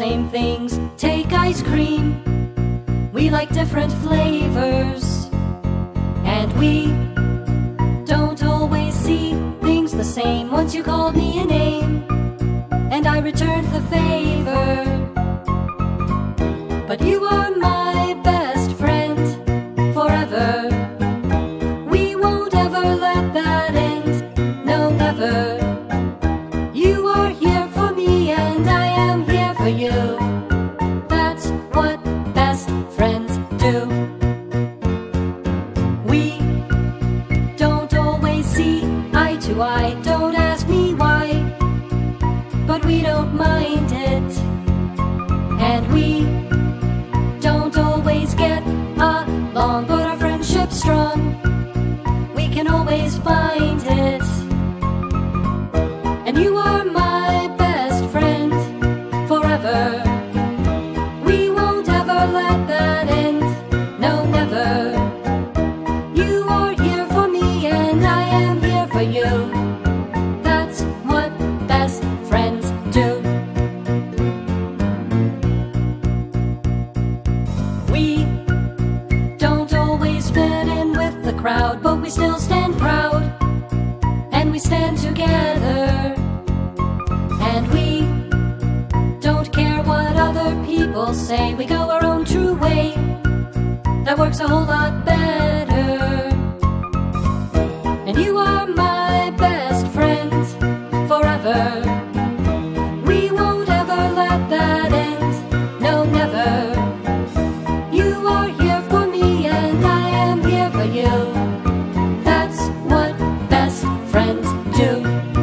same things. Take ice cream, we like different flavors. And we don't always see things the same. Once you called me a name, and I returned the favor. But you are eye. Don't ask me why, but we don't mind it. And we don't always get along, but our friendship's strong. We can always find it. And you are crowd, but we still stand proud and we stand together. And we don't care what other people say, we go our own true way that works a whole lot better. And you are my best friend forever. We won't ever let that. friends do.